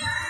you